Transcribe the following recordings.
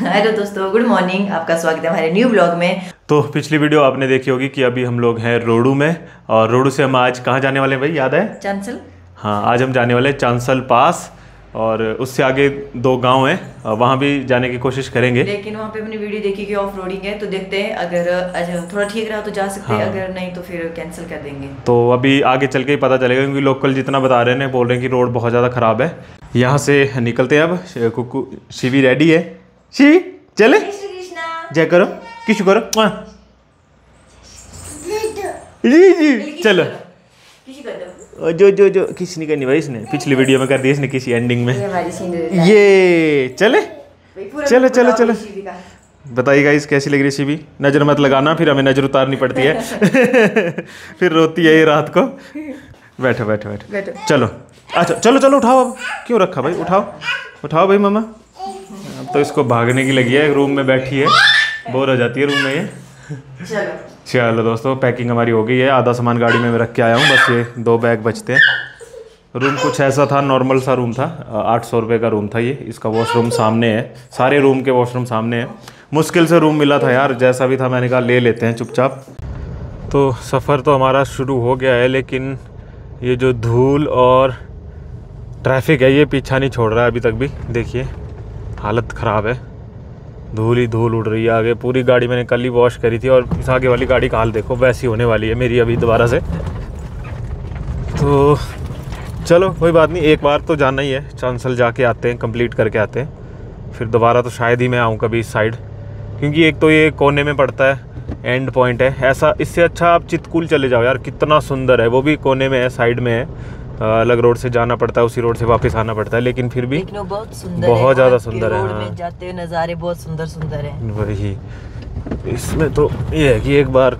Hello दोस्तों good morning आपका स्वागत है हमारे न्यू ब्लॉग में। तो पिछली वीडियो आपने देखी होगी कि अभी हम लोग हैं रोडू में और रोडू से हम आज कहाँ जाने वाले हैं भाई याद है? चांसल। हाँ आज हम जाने वाले हैं चांसल पास और उससे आगे दो गाँव हैं वहाँ भी जाने की कोशिश करेंगे। लेकिन वहाँ पे अपनी वीडियो देखी कि ऑफ़ रोडिंग है तो देखते हैं अगर अगर थोड़ा ठीक रहा तो जा सकते हैं हाँ। अगर नहीं तो फिर कैंसिल कर देंगे। तो अभी आगे चल के ही पता चलेगा क्योंकि लोकल जितना बता रहे हैं बोल रहे हैं कि रोड बहुत ज़्यादा ख़राब है। यहाँ से निकलते हैं अब कुकू शिवी रेडी है। शिवी चले। जय करो किस करो। जी जी चलो। जो जो जो किस नहीं करनी भाई इसने पिछली वीडियो में कर दी इसने किसी एंडिंग में। ये ये चले। चलो, चलो, चलो। बताइए गाइस कैसी लग रही शिवी नज़र मत लगाना फिर हमें नज़र उतारनी पड़ती है। फिर रोती है ये रात को। बैठो बैठो। बैठो। चलो। अच्छा चलो चलो उठाओ अब। क्यों रखा भाई? उठाओ। उठाओ भाई मामा। तो इसको भागने की लगी है रूम में बैठी है। बोर हो जाती है रूम में ये। चलो। चलो दोस्तों पैकिंग हमारी हो गई है। आधा सामान गाड़ी में मैं रख के आया हूँ बस ये दो बैग बचते हैं। रूम कुछ ऐसा था नॉर्मल सा रूम था। आठ सौ रुपये का रूम था ये। इसका वॉशरूम सामने है। सारे रूम के वॉशरूम सामने है। मुश्किल से रूम मिला था यार जैसा भी था मैंने कहा ले लेते हैं चुपचाप। तो सफ़र तो हमारा शुरू हो गया है लेकिन ये जो धूल और ट्रैफ़िक है ये पीछा नहीं छोड़ रहा है अभी तक भी। देखिए। हालत ख़राब है। धूल ही धूल उड़ रही है आगे। पूरी गाड़ी मैंने कल ही वॉश करी थी और इस आगे वाली गाड़ी का हाल देखो, वैसी होने वाली है मेरी अभी दोबारा से। तो चलो, कोई बात नहीं, एक बार तो जाना ही है। चांसल जाके आते हैं कंप्लीट करके आते हैं। फिर दोबारा तो शायद ही मैं आऊँ कभी इस साइड क्योंकि एक तो ये कोने में पड़ता है एंड पॉइंट है। ऐसा, इससे अच्छा आप चितकुल चले जाओ यार, कितना सुंदर है। वो भी कोने में है साइड में है। अलग रोड से जाना पड़ता है उसी रोड से वापस आना पड़ता है लेकिन फिर भी लेकिन बहुत सुंदर बहुत ज़्यादा सुंदर है, हाँ। जाते हुए नज़ारे बहुत सुंदर सुंदर है। वही। इसमें तो ये है कि एक बार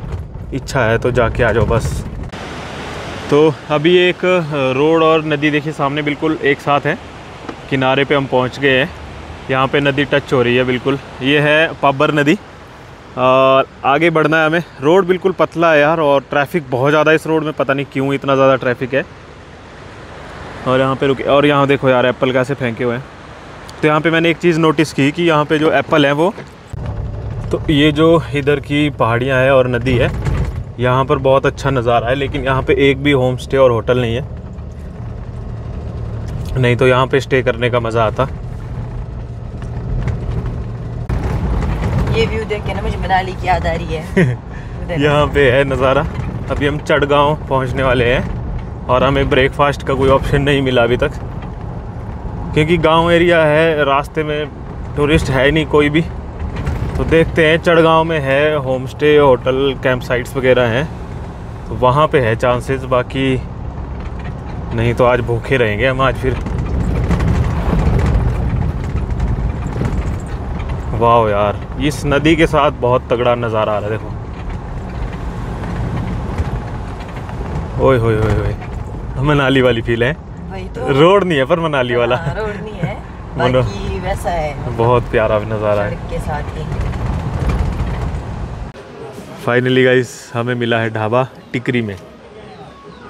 इच्छा है तो जाके आ जाओ बस। तो अभी एक रोड और नदी देखिए सामने बिल्कुल एक साथ है। किनारे पे हम पहुँच गए हैं। यहाँ पे नदी टच हो रही है बिल्कुल। ये है पाबर नदी। और आगे बढ़ना है हमें। रोड बिल्कुल पतला है यार और ट्रैफ़िक बहुत ज़्यादा इस रोड में। पता नहीं क्यों इतना ज़्यादा ट्रैफ़िक है। और यहाँ पे रुके और यहाँ देखो यार एप्पल कैसे फेंके हुए हैं। तो यहाँ पे मैंने एक चीज़ नोटिस की कि यहाँ पे जो एप्पल है वो तो ये जो इधर की पहाड़ियाँ है और नदी है यहाँ पर बहुत अच्छा नज़ारा है लेकिन यहाँ पे एक भी होम स्टे और होटल नहीं है। नहीं तो यहाँ पे स्टे करने का मज़ा आता। ये व्यू देख के ना मुझे मनाली की याद आ रही है। यहाँ पे है नज़ारा। अभी हम चढ़गांव पहुँचने वाले हैं। और हमें ब्रेकफास्ट का कोई ऑप्शन नहीं मिला अभी तक। क्योंकि गाँव एरिया है, रास्ते में टूरिस्ट है नहीं कोई भी। तो देखते हैं, चढ़गांव में है home stay hotel camp sites वगैरह हैं। तो वहाँ पे है चांसेस बाकी नहीं तो आज भूखे रहेंगे हम आज फिर। वाह यार, इस नदी के साथ बहुत तगड़ा नज़ारा आ रहा है, देखो। ओए होए होए होए। मनाली वाली फील है। तो। रोड नहीं है पर मनाली वाला। हाँ, रोड नहीं है बाकी वैसा है। बहुत प्यारा नज़ारा है। के साथ ही। फाइनली गाइस हमें मिला है ढाबा टिकरी में।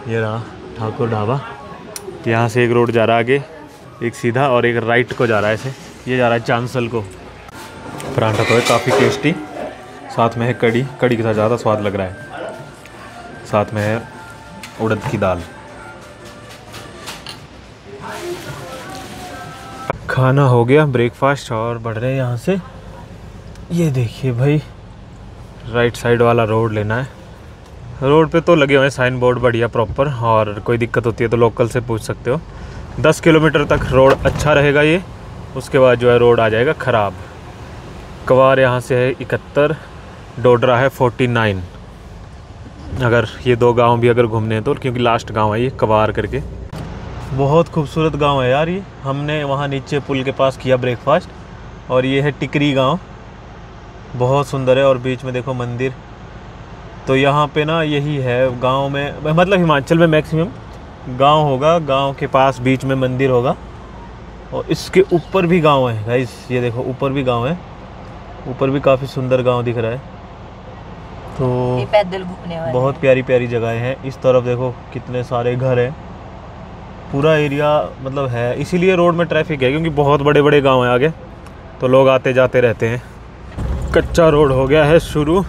ये रहा ठाकुर ढाबा। यहाँ से एक रोड जा रहा है आगे एक सीधा और एक राइट को जा रहा है ऐसे ये जा रहा है चांसल को। पराठा तो है काफ़ी टेस्टी साथ में है कड़ी। कड़ी के साथ ज़्यादा स्वाद लग रहा है। साथ में है उड़द की दाल। खाना हो गया ब्रेकफास्ट और बढ़ रहे हैं यहाँ से। ये देखिए भाई राइट साइड वाला रोड लेना है। रोड पे तो लगे हुए हैं साइन बोर्ड बढ़िया प्रॉपर और कोई दिक्कत होती है तो लोकल से पूछ सकते हो। दस किलोमीटर तक रोड अच्छा रहेगा ये, उसके बाद जो है रोड आ जाएगा ख़राब। कवार यहाँ से है इकहत्तर, डोडरा है फोर्टी नाइन। अगर ये दो गाँव भी अगर घूमने हैं तो क्योंकि लास्ट गाँव है ये, कवार करके। बहुत खूबसूरत गाँव है यार ये। हमने वहाँ नीचे पुल के पास किया ब्रेकफास्ट और ये है टिकरी गाँव। बहुत सुंदर है और बीच में देखो मंदिर। तो यहाँ पे ना यही है गाँव में मतलब हिमाचल में मैक्सिमम गाँव होगा गाँव के पास बीच में मंदिर होगा। और इसके ऊपर भी गाँव है गाइस ये देखो ऊपर भी गाँव है। ऊपर भी काफ़ी सुंदर गाँव दिख रहा है। तो पैदल घूमने बहुत प्यारी प्यारी जगहें हैं। इस तरफ़ देखो कितने सारे घर हैं। पूरा एरिया मतलब है। इसीलिए रोड में ट्रैफ़िक है, क्योंकि बहुत बड़े बड़े गाँव हैं आगे। तो लोग आते जाते रहते हैं। कच्चा रोड हो गया है शुरू,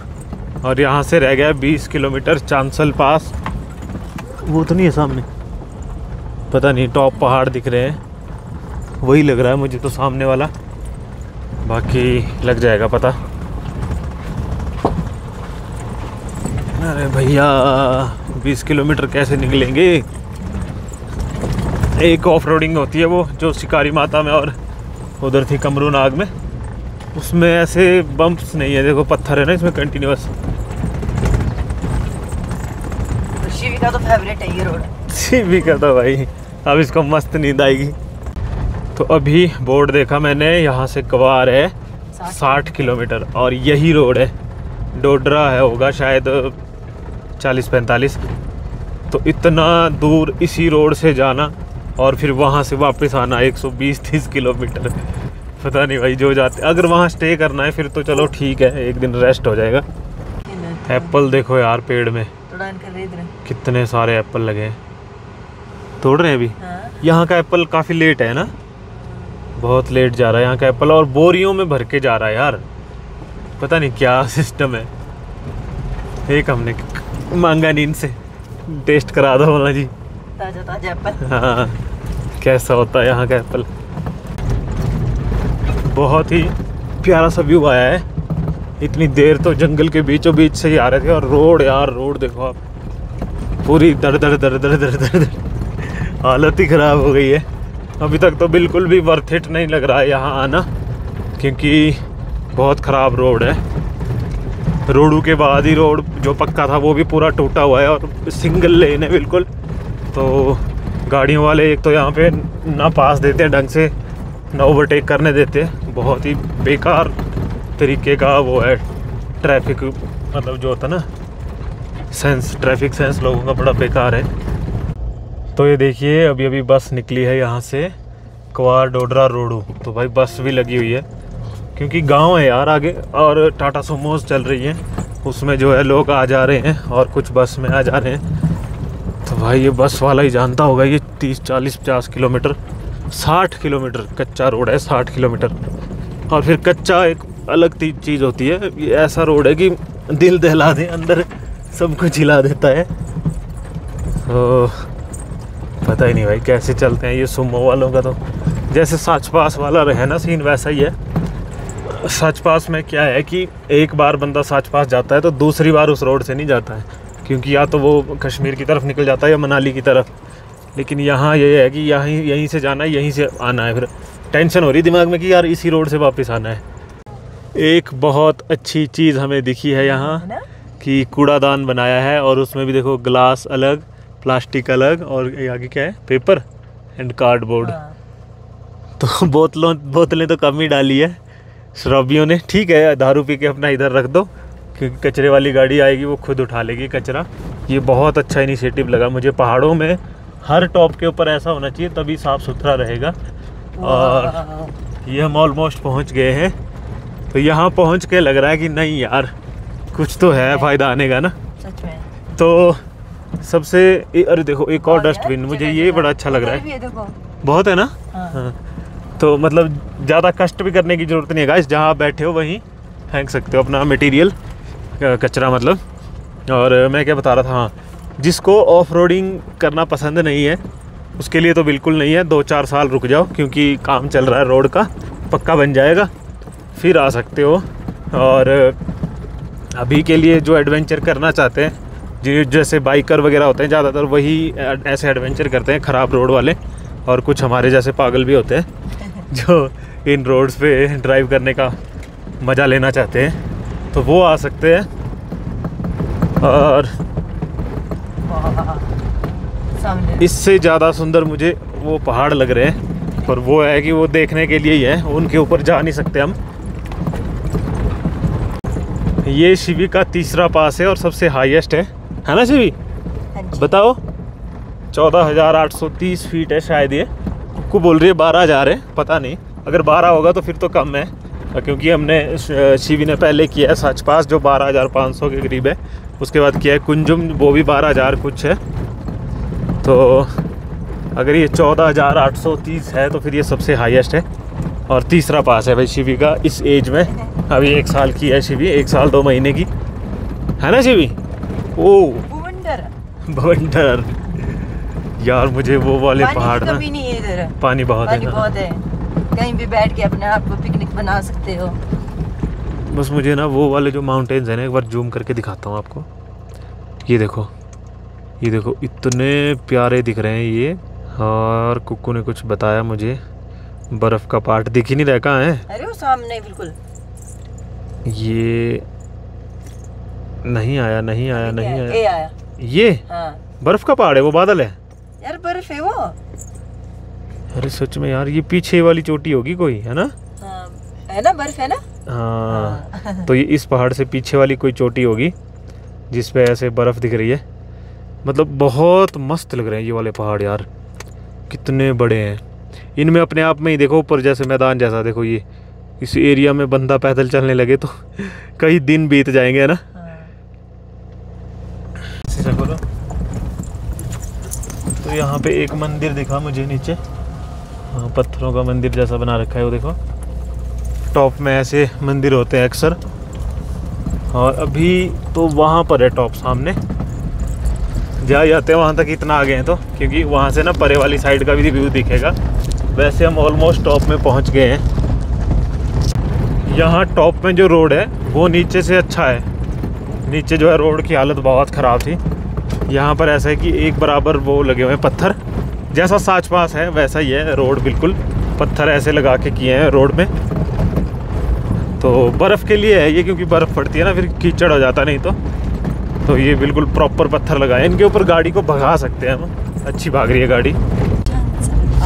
और यहाँ से रह गया 20 किलोमीटर चांसल पास। वो तो नहीं है सामने। पता नहीं टॉप पहाड़ दिख रहे हैं। वही लग रहा है मुझे तो सामने वाला। बाकी लग जाएगा पता। अरे भैया 20 किलोमीटर कैसे निकलेंगे? एक ऑफ़ रोडिंग होती है वो जो शिकारी माता में और उधर थी कमरू नाग में। उसमें ऐसे बम्प्स नहीं है देखो पत्थर है ना इसमें कंटिन्यूस तो शिवी का तो फेवरेट है ये रोड। भी कहता भाई अब इसको मस्त नींद आएगी। तो अभी बोर्ड देखा मैंने यहाँ से कवार है साठ किलोमीटर और यही रोड है। डोडरा है होगा शायद चालीस पैंतालीस। तो इतना दूर इसी रोड से जाना और फिर वहाँ से वापस आना 120-30 किलोमीटर। पता नहीं भाई जो जाते अगर वहाँ स्टे करना है फिर तो चलो ठीक है एक दिन रेस्ट हो जाएगा। एप्पल देखो यार पेड़ में। कितने सारे एप्पल लगे हैं। तोड़ रहे हैं अभी? हाँ। यहाँ का एप्पल काफ़ी लेट है ना? बहुत लेट जा रहा है यहाँ का एप्पल और बोरियों में भर के जा रहा है यार। पता नहीं क्या सिस्टम है। एक हमने मांगा नहीं इनसे। टेस्ट करा दो बोला जी। ताज़ा ताज़ा एप्पल हाँ कैसा होता है यहाँ का एप्पल बहुत ही प्यारा सा व्यू आया है। इतनी देर तो जंगल के बीचों बीच से ही आ रहे थे और रोड यार, रोड देखो आप। पूरी दर दर दर दर दर दर दर। हालत ही ख़राब हो गई है। अभी तक तो बिल्कुल भी वर्थ इट नहीं लग रहा है यहाँ आना, क्योंकि बहुत ख़राब रोड है। रोडू के बाद ही रोड जो पक्का था वो भी पूरा टूटा हुआ है और सिंगल लेन है बिल्कुल। तो गाड़ियों वाले एक तो यहाँ पे ना पास देते ढंग से, ना ओवरटेक करने देते। बहुत ही बेकार तरीके का वो है ट्रैफ़िक मतलब जो होता ना सेंस ट्रैफ़िक सेंस लोगों का बड़ा बेकार है। तो ये देखिए अभी अभी बस निकली है यहाँ से कुआर डोडरा रोडू। तो भाई बस भी लगी हुई है, क्योंकि गाँव है यार आगे, और टाटा सोमोज चल रही है। उसमें जो है लोग आ जा रहे हैं, और कुछ बस में आ जा रहे हैं। तो भाई ये बस वाला ही जानता होगा, ये तीस, चालीस, पचास किलोमीटर, साठ किलोमीटर कच्चा रोड है, साठ किलोमीटर। और फिर कच्चा एक अलग चीज़ होती है, ये ऐसा रोड है कि दिल दहला दे, अंदर सब कुछ हिला देता है। तो पता ही नहीं भाई, कैसे चलते हैं ये सुमो वालों का तो। जैसे सच पास वाला रहे ना सीन, वैसा ही है। सच पास में क्या है कि एक बार बंदा सच पास जाता है तो दूसरी बार उस रोड से नहीं जाता है। क्योंकि या तो वो कश्मीर की तरफ़ निकल जाता है या मनाली की तरफ़। लेकिन यहाँ ये है कि यहीं यहीं से जाना है यहीं से आना है। फिर टेंशन हो रही दिमाग में कि यार इसी रोड से वापस आना है। एक बहुत अच्छी चीज़ हमें दिखी है यहाँ कि कूड़ादान बनाया है और उसमें भी देखो ग्लास अलग प्लास्टिक अलग और आगे क्या है? Paper and cardboard. हाँ। तो बोतलों बोतलें तो कम ही डाली है। शराबियों ने ठीक है दारू पी के अपना इधर रख दो। क्योंकि कचरे वाली गाड़ी आएगी वो खुद उठा लेगी कचरा। ये बहुत अच्छा इनिशिएटिव लगा मुझे। पहाड़ों में हर टॉप के ऊपर ऐसा होना चाहिए तभी साफ़ सुथरा रहेगा। और ये हम ऑलमोस्ट पहुँच गए हैं। तो यहाँ पहुँच के लग रहा है कि नहीं यार कुछ तो है फ़ायदा आने का ना। तो सबसे ए, अरे देखो एक और डस्टबिन मुझे ये बड़ा अच्छा लग रहा है। बहुत है ना? हाँ। हाँ। तो मतलब ज़्यादा कष्ट भी करने की ज़रूरत नहीं है गाइस जहाँ बैठे हो वहीं फेंक सकते हो अपना मटेरियल कचरा मतलब। और मैं क्या बता रहा था हाँ। जिसको ऑफ़ रोडिंग करना पसंद नहीं है, उसके लिए तो बिल्कुल नहीं है। दो चार साल रुक जाओ, क्योंकि काम चल रहा है रोड का, पक्का बन जाएगा। फिर आ सकते हो। और अभी के लिए जो एडवेंचर करना चाहते हैं, जो, जैसे बाइकर वगैरह होते हैं, ज़्यादातर वही ऐसे एडवेंचर करते हैं, ख़राब रोड वाले। और कुछ हमारे जैसे पागल भी होते हैं, जो इन रोड्स पे ड्राइव करने का मज़ा लेना चाहते हैं। तो वो आ सकते हैं। और इससे ज़्यादा सुंदर मुझे वो पहाड़ लग रहे हैं। पर वो है कि वो देखने के लिए ही है उनके ऊपर जा नहीं सकते हम। ये शिवी का तीसरा पास है और सबसे हाईएस्ट है। है ना शिवी? हाँ बताओ। चौदह हज़ार आठ सौ तीस फीट है शायद ये। को बोल रही है बारह हज़ार है पता नहीं। अगर बारह होगा तो फिर तो कम है। क्योंकि हमने शिवी ने पहले किया है सच पास जो बारह हज़ार पाँच सौ के करीब है। उसके बाद किया है कुंजुम वो भी बारह हज़ार कुछ है। तो अगर ये चौदह हज़ार आठ सौ तीस है तो फिर ये सबसे हाईएस्ट है। और तीसरा पास है भाई शिवी का इस एज में। अभी एक साल की है शिवी एक साल दो महीने की। है ना शिवी? ओ। वंडर बवंडर। यार मुझे वो वाले पहाड़ ना पानी बहुत पानी है ना। बहुत है। कहीं भी बैठ के अपने आप को पिकनिक बना सकते हो। बस मुझे ना वो वाले जो माउंटेन्स हैं ना एक बार जूम करके दिखाता हूँ आपको। ये देखो ये देखो इतने प्यारे दिख रहे हैं ये। और कुक्कू ने कुछ बताया मुझे। बर्फ़ का पार्ट दिख ही नहीं रहा कहाँ है? अरे वो सामने बिल्कुल। ये नहीं आया नहीं आया नहीं आया। आया। ये? हाँ। बर्फ़ का पहाड़ है वो बादल है। यार बर्फ़ है वो। अरे सच में यार ये पीछे वाली चोटी होगी कोई है ना? हाँ है ना बर्फ़ है ना? हाँ तो ये इस पहाड़ से पीछे वाली कोई चोटी होगी जिस पे ऐसे बर्फ़ दिख रही है। मतलब बहुत मस्त लग रहे हैं ये वाले पहाड़ यार कितने बड़े हैं। इनमें अपने आप में ही देखो ऊपर जैसे मैदान जैसा देखो ये इस एरिया में बंदा पैदल चलने लगे तो कई दिन बीत जाएँगे है ना? हाँ। तो यहाँ पे एक मंदिर दिखा मुझे नीचे। हाँ पत्थरों का मंदिर जैसा बना रखा है, वो देखो। टॉप में ऐसे मंदिर होते हैं अक्सर। और अभी तो वहाँ पर है टॉप सामने। जा जाते हैं, वहाँ तक इतना आ गए हैं तो क्योंकि वहाँ से ना परे वाली साइड का भी व्यू दिखेगा। वैसे हम ऑलमोस्ट टॉप में पहुँच गए हैं। यहाँ टॉप में जो रोड है, वो नीचे से अच्छा है। नीचे जो है, रोड की हालत बहुत ख़राब थी। यहाँ पर ऐसा है कि एक बराबर वो लगे हुए हैं पत्थर। जैसा साच पास है वैसा ही है। रोड बिल्कुल पत्थर ऐसे लगा के किए हैं रोड में। तो बर्फ़ के लिए है ये क्योंकि बर्फ़ पड़ती है ना फिर कीचड़ हो जाता नहीं तो। तो ये बिल्कुल प्रॉपर पत्थर लगाए इनके ऊपर गाड़ी को भगा सकते हैं हम। अच्छी भाग रही है गाड़ी।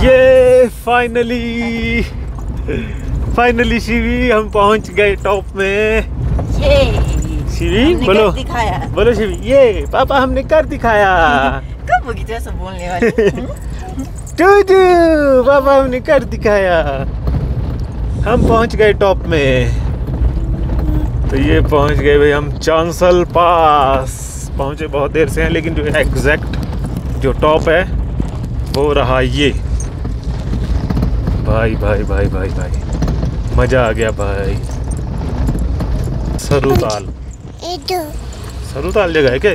ये फाइनली फाइनली शिवी हम पहुँच गए टॉप में। ये शिवी बोलो। दिखाया। बोलो शिवी ये पापा हमने कर दिखाया। कब होगी जैसा बोलने वाली? पापा हमने कर दिखाया। हम पहुँच गए टॉप में। तो ये पहुँच गए भाई हम चांसल पास। पहुँचे बहुत देर से हैं लेकिन जो एग्जैक्ट जो टॉप है वो रहा ये। भाई भाई भाई भाई भाई। मज़ा आ गया भाई। सरुताल। सरुताल जगह है क्या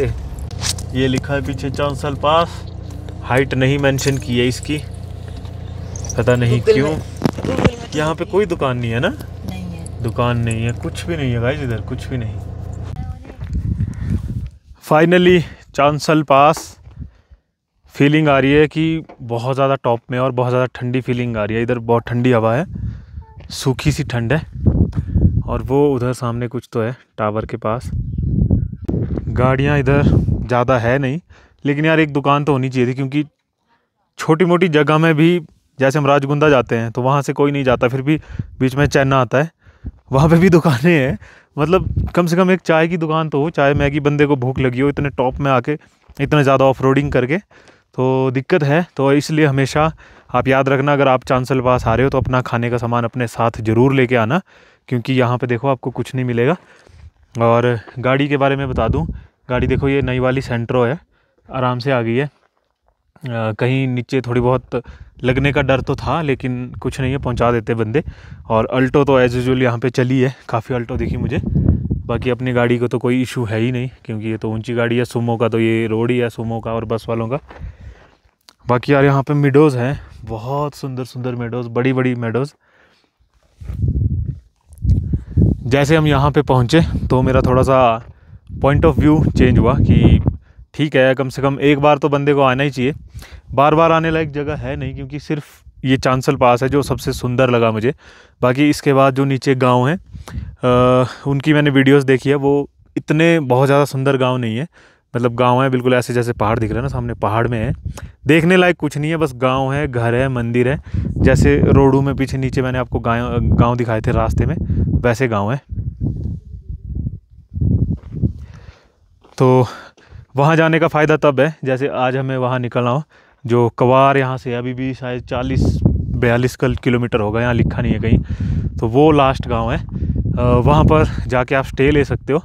ये लिखा है पीछे चांसल पास। हाइट नहीं मेंशन की है इसकी। पता नहीं क्यों। तो यहाँ पे कोई दुकान नहीं है ना? नहीं है। दुकान नहीं है कुछ भी नहीं है गाइस इधर कुछ भी नहीं। फाइनली चांसल पास फीलिंग आ रही है कि बहुत ज़्यादा टॉप में और बहुत ज़्यादा ठंडी फीलिंग आ रही है। इधर बहुत ठंडी हवा है सूखी सी ठंड है और वो उधर सामने कुछ तो है टावर के पास। गाड़ियाँ इधर ज़्यादा है नहीं लेकिन यार एक दुकान तो होनी चाहिए थी क्योंकि छोटी मोटी जगह में भी जैसे हम राजगुंदा जाते हैं तो वहाँ से कोई नहीं जाता, फिर भी बीच में चैना आता है। वहाँ पे भी दुकानें हैं। मतलब कम से कम एक चाय की दुकान तो हो, चाय मैगी बंदे को भूख लगी हो इतने टॉप में आके, इतना ज़्यादा ऑफ़ करके तो दिक्कत है। तो इसलिए हमेशा आप याद रखना, अगर आप चांसल पास आ रहे हो तो अपना खाने का सामान अपने साथ ज़रूर लेके आना, क्योंकि यहाँ पे देखो आपको कुछ नहीं मिलेगा। और गाड़ी के बारे में बता दूँ, गाड़ी देखो ये नई वाली सेंट्रो है। आराम से आ गई है। अ, कहीं नीचे थोड़ी बहुत लगने का डर तो था लेकिन कुछ नहीं है पहुँचा देते बंदे। और अल्टो तो एज यूजल यहाँ पे चली है काफ़ी अल्टो दिखी मुझे। बाकी अपनी गाड़ी को तो कोई इशू है ही नहीं क्योंकि ये तो ऊँची गाड़ी है सुमो का तो ये रोड ही है सुमो का और बस वालों का। बाकी यार यहाँ पे मिडोज़ हैं बहुत सुंदर सुंदर मेडोज़ बड़ी बड़ी मेडोज़ जैसे हम यहाँ पे पहुँचे तो मेरा थोड़ा सा पॉइंट ऑफ़ व्यू चेंज हुआ कि ठीक है, कम से कम एक बार तो बंदे को आना ही चाहिए। बार बार आने लायक जगह है नहीं, क्योंकि सिर्फ़ ये चांसल पास है जो सबसे सुंदर लगा मुझे। बाकी इसके बाद जो नीचे गाँव हैं उनकी मैंने वीडियोस देखी है, वो इतने बहुत ज़्यादा सुंदर गाँव नहीं है। मतलब गाँव है, बिल्कुल ऐसे जैसे पहाड़ दिख रहे हैं ना, सामने पहाड़ में है। देखने लायक कुछ नहीं है, बस गाँव है, घर है, मंदिर है। जैसे रोडू में पीछे नीचे मैंने आपको गाँव गाँव दिखाए थे रास्ते में, वैसे गाँव है। तो वहाँ जाने का फ़ायदा तब है, जैसे आज हमें वहाँ निकलना हो, जो कवार यहाँ से अभी भी शायद चालीस, बयालीस कल किलोमीटर होगा, यहाँ लिखा नहीं है कहीं तो वो लास्ट गाँव है। वहाँ पर जाके आप स्टे ले सकते हो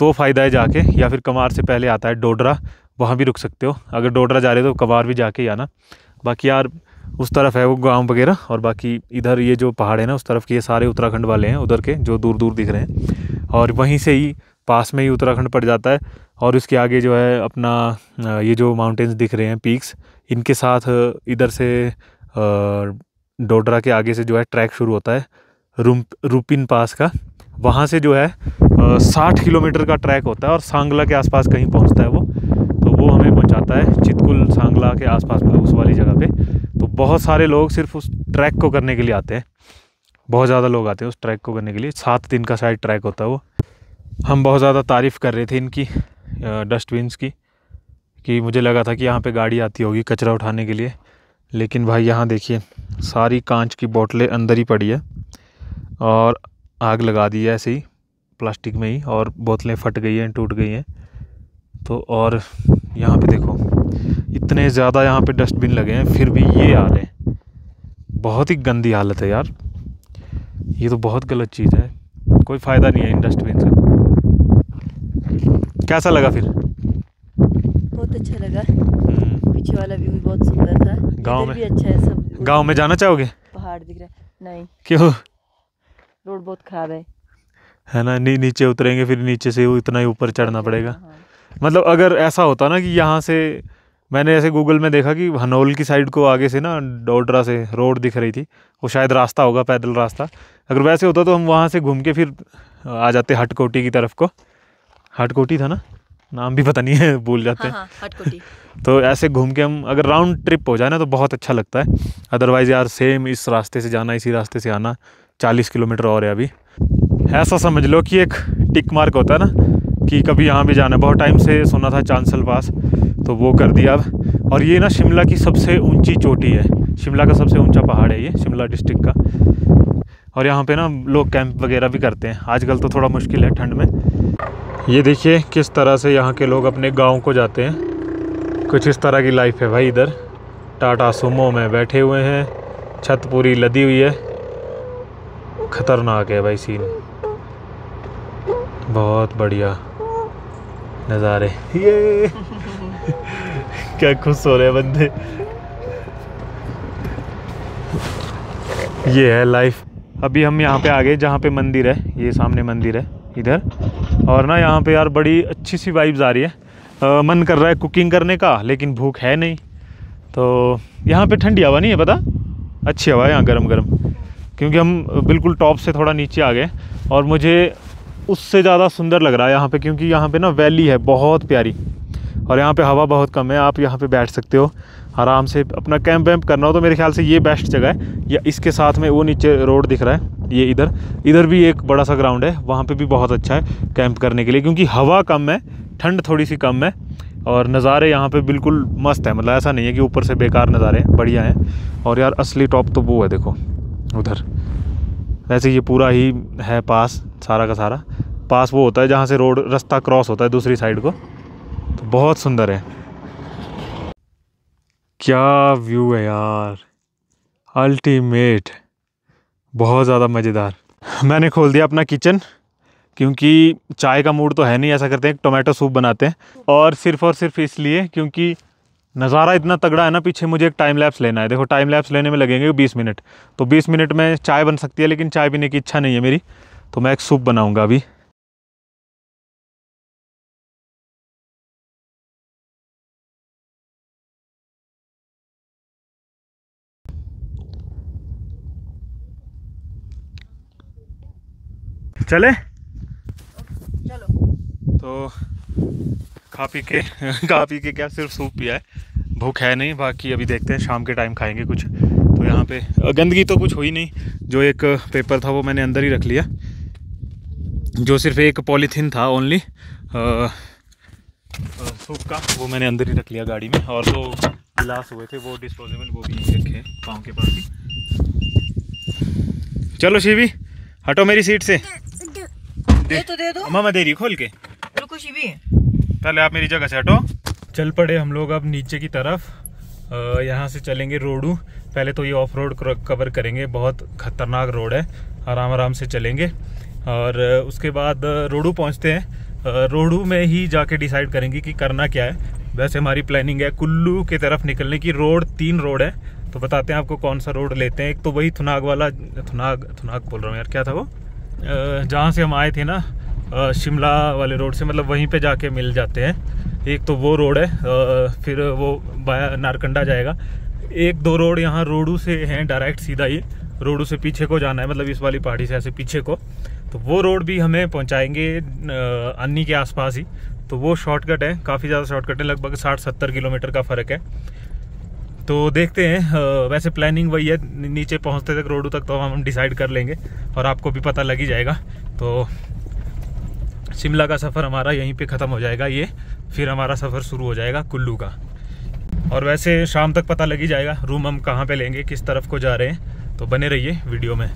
तो फ़ायदा है जाके, या फिर कमार से पहले आता है डोडरा, वहाँ भी रुक सकते हो। अगर डोडरा जा रहे हो तो कवार भी जाके ही आना। बाकी यार, उस तरफ़ है वो गाँव वगैरह, और बाकी इधर ये जो पहाड़ है ना, उस तरफ़ के ये सारे उत्तराखंड वाले हैं, उधर के जो दूर दूर दिख रहे हैं, और वहीं से ही पास में ही उत्तराखंड पड़ जाता है और इसके आगे जो है अपना ये जो माउंटेन्स दिख रहे हैं पीक्स इनके साथ इधर से डोडरा के आगे से जो है ट्रैक शुरू होता है, रूम, रूपिन पास का। वहाँ से जो है साठ किलोमीटर का ट्रैक होता है और सांगला के आसपास कहीं पहुँचता है वो। तो वो हमें पहुँचाता है चितकुल सांगला के आसपास मतलब उस वाली जगह पे। तो बहुत सारे लोग सिर्फ़ उस ट्रैक को करने के लिए आते हैं। बहुत ज़्यादा लोग आते हैं उस ट्रैक को करने के लिए। सात दिन का शायद ट्रैक होता है वो। हम बहुत ज़्यादा तारीफ़ कर रहे थे इनकी डस्टबिन्स की, कि मुझे लगा था कि यहाँ पे गाड़ी आती होगी कचरा उठाने के लिए। लेकिन भाई यहाँ देखिए, सारी कांच की बोतलें अंदर ही पड़ी है और आग लगा दी है ऐसे ही, प्लास्टिक में ही, और बोतलें फट गई हैं, टूट गई हैं। तो और यहाँ पे देखो, इतने ज़्यादा यहाँ पे डस्टबिन लगे हैं, फिर भी ये हाल है। बहुत ही गंदी हालत है यार। ये तो बहुत गलत चीज़ है। कोई फ़ायदा नहीं है इन डस्टबिन से। कैसा लगा फिर? बहुत अच्छा लगा। हम्म, पीछे वाला व्यू भी बहुत सुंदर था। गाँव में- भी अच्छा है सब। गाँव में जाना चाहोगे? पहाड़ दिख रहा है। नहीं। क्यों? रोड बहुत खराब है। है ना? नी, नीचे उतरेंगे फिर नीचे से वो इतना ही ऊपर चढ़ना पड़ेगा। हाँ। मतलब अगर ऐसा होता ना कि यहाँ से मैंने ऐसे गूगल में देखा कि हनोल की साइड को आगे से ना डोडरा से रोड दिख रही थी वो शायद रास्ता होगा पैदल रास्ता। अगर वैसे होता तो हम वहाँ से घूम के फिर आ जाते हटकोटी की तरफ़ को। हटकोटी था ना? नाम भी पता नहीं है भूल जाते हाँ हैं। हाँ तो ऐसे घूम के हम अगर राउंड ट्रिप हो जाए ना तो बहुत अच्छा लगता है। अदरवाइज़ यार सेम इस रास्ते से जाना इसी रास्ते से आना। चालीस किलोमीटर और है अभी। ऐसा समझ लो कि एक टिक मार्क होता है ना कि कभी यहाँ भी जाना है। बहुत टाइम से सुना था चांसल पास तो वो कर दिया अब। और ये ना शिमला की सबसे ऊँची चोटी है। शिमला का सबसे ऊँचा पहाड़ है ये शिमला डिस्ट्रिक्ट का। और यहाँ पे ना लोग कैंप वगैरह भी करते हैं। आजकल तो थोड़ा मुश्किल है ठंड में। ये देखिए किस तरह से यहाँ के लोग अपने गाँव को जाते हैं। कुछ इस तरह की लाइफ है भाई इधर। टाटा सुमो में बैठे हुए हैं। छत पूरी लदी हुई है। खतरनाक है भाई सीन बहुत बढ़िया नज़ारे। ये क्या खुश हो रहे बंदे। ये है लाइफ अभी हम यहाँ पे आ गए जहाँ पे मंदिर है, ये सामने मंदिर है, इधर। और ना यहाँ पे यार बड़ी अच्छी सी वाइब्स आ रही है। आ, मन कर रहा है कुकिंग करने का लेकिन भूख है नहीं। तो यहाँ पे ठंडी हवा नहीं है पता? अच्छी हवा है यहाँ गर्म गर्म क्योंकि हम बिल्कुल टॉप से थोड़ा नीचे आ गए और मुझे उससे ज़्यादा सुंदर लग रहा है यहाँ पे क्योंकि यहाँ पे ना वैली है बहुत प्यारी। और यहाँ पे हवा बहुत कम है, आप यहाँ पे बैठ सकते हो। आराम से अपना कैंप वैम्प करना हो तो मेरे ख्याल से ये बेस्ट जगह है। या इसके साथ में वो नीचे रोड दिख रहा है, ये इधर। इधर भी एक बड़ा सा ग्राउंड है, वहाँ पे भी बहुत अच्छा है कैंप करने के लिए, क्योंकि हवा कम है, ठंड थोड़ी सी कम है और नज़ारे यहाँ पे बिल्कुल मस्त है। मतलब ऐसा नहीं है कि ऊपर से बेकार नज़ारे हैं, बढ़िया हैं। और यार असली टॉप तो वो है, देखो, उधर। वैसे ये पूरा ही है पास, सारा का सारा। पास वो होता है जहाँ से रोड, रास्ता क्रॉस होता है दूसरी साइड को। तो बहुत सुंदर है। क्या व्यू है यार। अल्टीमेट बहुत ज़्यादा मज़ेदार। मैंने खोल दिया अपना किचन क्योंकि चाय का मूड तो है नहीं, ऐसा करते हैं टोमेटो सूप बनाते हैं। और सिर्फ़ और सिर्फ़ इसलिए क्योंकि नज़ारा इतना तगड़ा है ना, पीछे मुझे एक टाइम लैप्स लेना है। देखो टाइम लैप्स लेने में लगेंगे बीस मिनट तो बीस मिनट में चाय बन सकती है, लेकिन चाय पीने की इच्छा नहीं है मेरी। तो मैं एक सूप बनाऊँगा अभी। चले? चलो। तो खा पी के खा पी के क्या सिर्फ़ सूप पिया है? भूख है नहीं बाकी अभी देखते हैं शाम के टाइम खाएँगे कुछ। तो यहाँ पे गंदगी तो कुछ हुई नहीं। जो एक पेपर था वो मैंने अंदर ही रख लिया। जो सिर्फ़ एक पॉलीथीन था ओनली सूप का वो मैंने अंदर ही रख लिया गाड़ी में। और जो गिलास हुए थे वो डिस्पोजेबल वो भी रखे पाँव के पास ही। चलो शिवी हटो मेरी सीट से। दे। तो दे दो। मामा दे रही खोल के। रुको शिवी। पहले आप मेरी जगह से हटो। चल पड़े हम लोग अब नीचे की तरफ़। यहाँ से चलेंगे रोडू। पहले तो ये ऑफ़ रोड कवर करेंगे। बहुत खतरनाक रोड है। आराम आराम से चलेंगे। और उसके बाद रोडू पहुँचते हैं। रोडू में ही जाके डिसाइड करेंगे कि करना क्या है। वैसे हमारी प्लानिंग है कुल्लू की तरफ़ निकलने की। रोड तीन रोड है। तो बताते हैं आपको कौन सा रोड लेते हैं। एक तो वही थुनाग वाला थुनाग थुनाग बोल रहा हूँ यार। क्या था वो? जहाँ से हम आए थे ना शिमला वाले रोड से मतलब वहीं पे जाके मिल जाते हैं। एक तो वो रोड है फिर वो बाया नारकंडा जाएगा। एक दो रोड यहाँ रोडू से हैं, डायरेक्ट सीधा ही, रोडू से पीछे को जाना है मतलब इस वाली पहाड़ी से ऐसे पीछे को। तो वो रोड भी हमें पहुँचाएँगे अन्नी के आसपास ही। तो वो शॉर्टकट है, काफ़ी ज़्यादा शॉर्टकट है, लगभग साठ सत्तर किलोमीटर का फ़र्क है। तो देखते हैं वैसे प्लानिंग वही है नीचे पहुँचते तक रोडू तक तो हम डिसाइड कर लेंगे, और आपको भी पता लग ही जाएगा। तो शिमला का सफ़र हमारा यहीं पे ख़त्म हो जाएगा, ये फिर हमारा सफ़र शुरू हो जाएगा कुल्लू का। और वैसे शाम तक पता लग ही जाएगा रूम हम कहाँ पे लेंगे, किस तरफ़ को जा रहे हैं तो बने रहिए वीडियो में।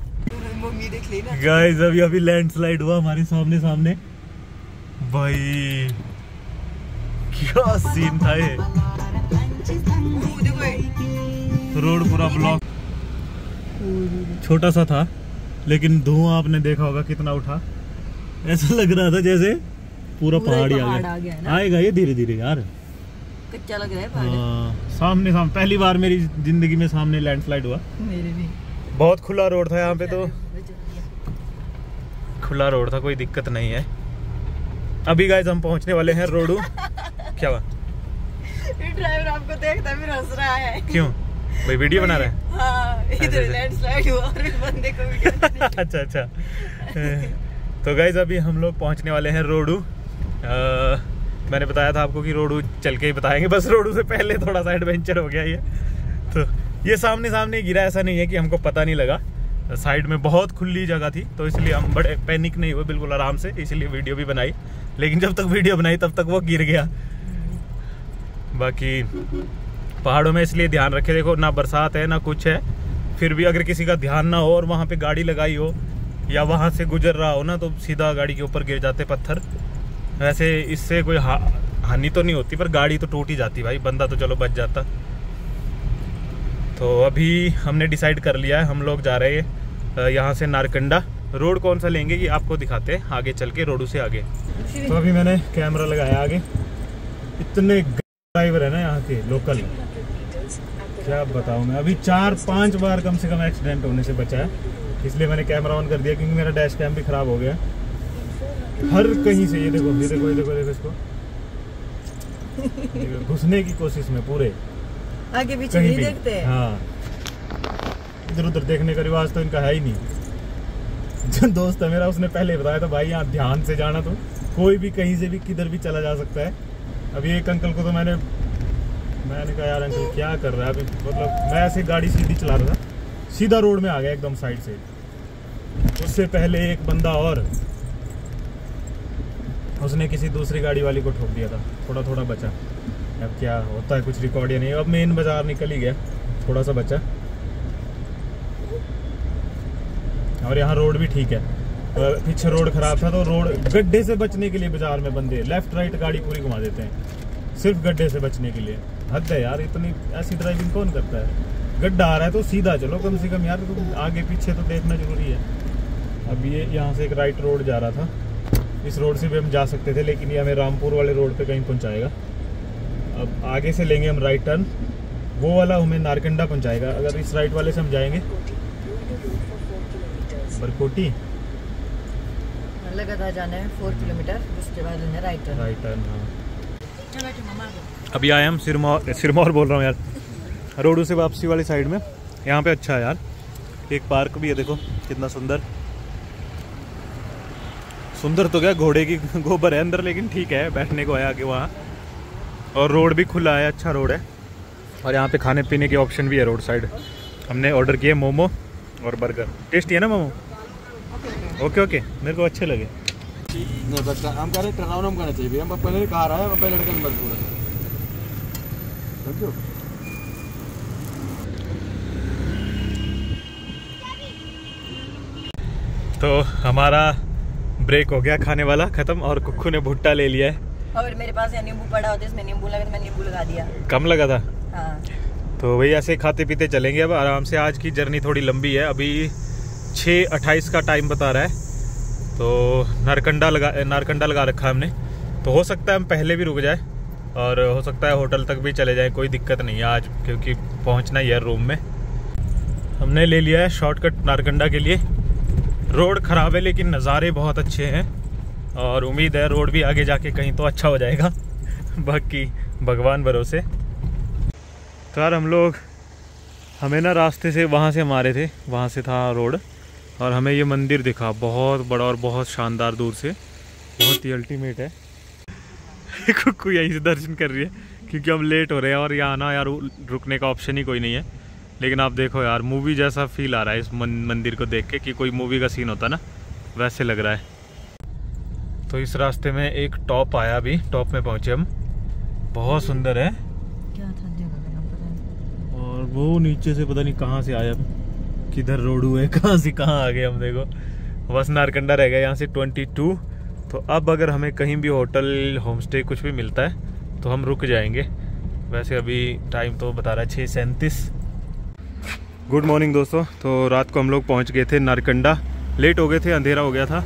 गाइस अभी अभी लैंडस्लाइड हुआ हमारे सामने सामने भाई, क्या सीन था ये। रोड पूरा ब्लॉक। छोटा सा था लेकिन धुआँ आपने देखा होगा कितना उठा। ऐसा लग रहा था जैसे पूरा पहाड़ आ गया। आएगा ये धीरे धीरे यार। कच्चा लग रहा है पहाड़। हाँ, सामने सामने पहली बार मेरी ज़िंदगी में सामने लैंडस्लाइड हुआ। मेरे भी। बहुत खुला रोड था यहाँ पे तो। खुला रोड था कोई दिक्कत नहीं है। अभी गाइस हम पहुँचने वाले हैं रोडू। क्या हुआ? ड्राइवर आपको देखता फिर हंस रहा है। क्यों? भाई वीडियो बना रहा है? हाँ अच्छा, इधर अच्छा। लैंडस्लाइड हुआ और बंदे को वीडियो अच्छा अच्छा। तो गाइज़ अभी हम लोग पहुँचने वाले हैं रोडू। अ, मैंने बताया था आपको कि रोडू चल के ही बताएँगे बस रोडू से पहले थोड़ा सा एडवेंचर हो गया ये। तो ये सामने सामने गिरा ऐसा नहीं है कि हमको पता नहीं लगा। साइड में बहुत खुली जगह थी तो इसलिए हम बड़े पैनिक नहीं हुए बिल्कुल आराम से इसलिए वीडियो भी बनाई। लेकिन जब तक वीडियो बनाई तब तक वो गिर गया। बाकी पहाड़ों में इसलिए ध्यान रखे देखो ना बरसात है ना कुछ है। फिर भी अगर किसी का ध्यान ना हो और वहाँ पे गाड़ी लगाई हो या वहाँ से गुजर रहा हो ना तो सीधा गाड़ी के ऊपर गिर जाते पत्थर। वैसे इससे कोई हा, हानि तो नहीं होती पर गाड़ी तो टूट ही जाती भाई बंदा तो चलो बच जाता। तो अभी हमने डिसाइड कर लिया है हम लोग जा रहे हैं यहाँ से नारकंडा। रोड कौन सा लेंगे ये आपको दिखाते हैं आगे चल के रोडू से आगे। तो अभी मैंने कैमरा लगाया आगे। इतने ड्राइवर है ना यहाँ के लोकल क्या बताऊँ मैं? अभी चार पाँच बार कम से कम एक्सीडेंट होने से बचा है। इसलिए मैंने कैमरा ऑन कर दिया क्योंकि मेरा डैश कैम भी खराब हो गया। हर कहीं से ये देखो ये देखो ये देखो ये देखो इसको। ये देखो, घुसने की कोशिश में पूरे। आगे पीछे नहीं भी। देखते। हाँ। इधर उधर देखने का रिवाज तो इनका है ही नहीं। जो दोस्त है मेरा उसने पहले बताया था भाई यहाँ ध्यान से जाना तो। कोई भी कहीं से भी किधर भी चला जा सकता है। अभी एक अंकल को तो मैंने मैंने कहा, यार अंकल, क्या कर रहा है? अभी मतलब मैं ऐसे गाड़ी सीधी चला रहा था। सीधा रोड में आ गया एकदम साइड से। उससे पहले एक बंदा और, उसने किसी दूसरी गाड़ी वाली को ठोक दिया था। थोड़ा थोड़ा बचा। अब क्या होता है, कुछ रिकॉर्ड या नहीं। अब मेन बाज़ार निकल ही गया। थोड़ा सा बचा। और यहाँ रोड भी ठीक है। पीछे रोड खराब था तो रोड गड्ढे से बचने के लिए बाज़ार में बंदे लेफ़्ट राइट गाड़ी पूरी घुमा देते हैं। सिर्फ़ गड्ढे से बचने के लिए। हद है यार, इतनी ऐसी ड्राइविंग कौन करता है? गड्ढा आ रहा है तो सीधा चलो, कम से कम यार तुम आगे पीछे तो देखना ज़रूरी है। अब ये, यहाँ से एक राइट रोड जा रहा था। इस रोड से भी हम जा सकते थे, लेकिन ये हमें रामपुर वाले रोड पे कहीं पहुँचाएगा। अब आगे से लेंगे हम राइट टर्न वो वाला हमें नारकंडा पहुँचाएगा। अगर इस राइट वाले से हम जाएँगे। बरकोटी? लगातार जाना है फोर किलोमीटर उसके बाद लेना राइट टर्न राइट टर्न हाँ। अभी आए हम सिरमौर सिरमौर बोल रहा हूँ यार। रोडू से वापसी वाली साइड में। यहाँ पे अच्छा है यार। एक पार्क भी है देखो कितना सुंदर। सुंदर तो क्या घोड़े की गोबर है अंदर लेकिन ठीक है बैठने को है आगे वहाँ। और रोड भी खुला है अच्छा रोड है। और यहाँ पे खाने पीने के ऑप्शन भी है रोड साइड हमने ऑर्डर किए मोमो और बर्गर टेस्टी है ना मोमो? Okay okay. मेरे को अच्छे लगे। हम कह रहे टर्न हम करना चाहिए। भैया हम पहले कहा रहा है हम पहले लड़के नंबर पूरा थैंक यू तो हमारा ब्रेक हो गया खाने वाला खत्म। और कुक्कू ने भुट्टा ले लिया है। और मेरे पास नींबू पड़ा होता है इसमें नींबू लगा तो मैंने नींबू लगा दिया। कम लगा था? हाँ। तो वही ऐसे खाते पीते चलेंगे अब। आराम से आज की जर्नी थोड़ी लंबी है। अभी छः अट्ठाईस का टाइम बता रहा है। तो नारकंडा लगा नारकंडा लगा रखा है हमने। तो हो सकता है हम पहले भी रुक जाए और हो सकता है होटल तक भी चले जाए, कोई दिक्कत नहीं है आज, क्योंकि पहुँचना ही है रूम में। हमने ले लिया है शॉर्टकट नारकंडा के लिए। रोड ख़राब है, लेकिन नज़ारे बहुत अच्छे हैं और उम्मीद है रोड भी आगे जाके कहीं तो अच्छा हो जाएगा। बाकी भगवान भरोसे। तो यार हम लोग, हमें ना रास्ते से, वहाँ से मारे थे, वहाँ से था रोड। और हमें ये मंदिर दिखा बहुत बड़ा और बहुत शानदार दूर से। बहुत ही अल्टीमेट है। कुकू यहीं से दर्शन कर रही है क्योंकि हम लेट हो रहे हैं और यहाँ ना यार रुकने का ऑप्शन ही कोई नहीं है। लेकिन आप देखो यार मूवी जैसा फील आ रहा है इस मंदिर को देख के कि कोई मूवी का सीन होता ना वैसे लग रहा है। तो इस रास्ते में एक टॉप आया अभी टॉप में पहुँचे हम। बहुत सुंदर है। और वो नीचे से पता नहीं कहाँ से आया। किधर रोड हुए, कहाँ से कहाँ आ गए हम, देखो। बस नारकंडा रह गया यहाँ से ट्वेंटी टू। तो अब अगर हमें कहीं भी होटल होम स्टे कुछ भी मिलता है तो हम रुक जाएँगे। वैसे अभी टाइम तो बता रहा है छः सैंतीस। गुड मॉर्निंग दोस्तों। तो रात को हम लोग पहुँच गए थे नारकंडा। लेट हो गए थे, अंधेरा हो गया था।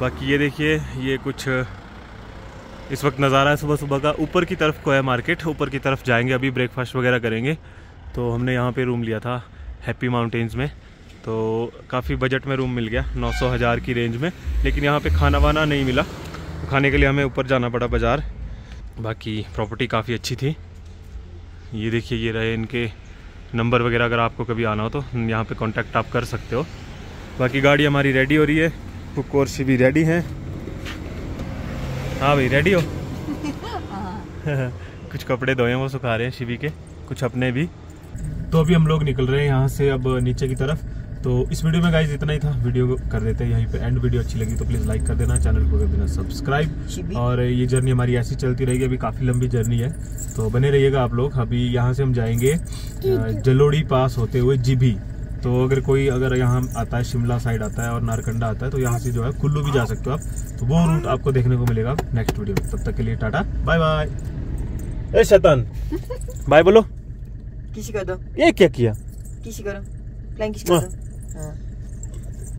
बाकी ये देखिए, ये कुछ, इस वक्त नज़ारा है सुबह सुबह का। ऊपर की तरफ़ को है मार्केट, ऊपर की तरफ़ जाएँगे, अभी ब्रेकफास्ट वगैरह करेंगे। तो हमने यहाँ पे रूम लिया था हैप्पी माउंटेन्स में। तो काफ़ी बजट में रूम मिल गया 900 हज़ार की रेंज में। लेकिन यहाँ पे खाना वाना नहीं मिला। तो खाने के लिए हमें ऊपर जाना पड़ा बाज़ार। बाकी प्रॉपर्टी काफ़ी अच्छी थी। ये देखिए, ये रहे इनके नंबर वगैरह अगर आपको कभी आना हो तो यहाँ पे कांटेक्ट आप कर सकते हो। बाकी गाड़ी हमारी रेडी हो रही है। कुक और भी रेडी हैं। हाँ भाई रेडी हो? कुछ कपड़े धोए हैं, वो सुखा रहे हैं शिवी के। कुछ अपने भी। तो अभी हम लोग निकल रहे हैं यहाँ से अब नीचे की तरफ़। तो इस वीडियो में गाइज़ इतना ही था। वीडियो कर देते हैं यहीं पे एंड वीडियो अच्छी लगी तो प्लीज़ लाइक कर देना चैनल को कर देना सब्सक्राइब और ये जर्नी हमारी ऐसी चलती रहेगी अभी काफ़ी लंबी जर्नी है। तो बने रहिएगा आप लोग अभी यहाँ से हम जाएँगे जलोड़ी पास होते हुए जीभी। तो अगर कोई अगर यहाँ आता है शिमला साइड आता है और नारकंडा आता है तो यहाँ से जो है कुल्लू भी जा सकते हो आप। तो वो रूट आपको देखने को मिलेगा नेक्स्ट वीडियो में। तब तक के लिए टाटा बाय बाय ए शैतान बाय बोलो। किसी कर दो। ये क्या किया? किसी करो फ्लाइंग किसी कर वाह। दो हाँ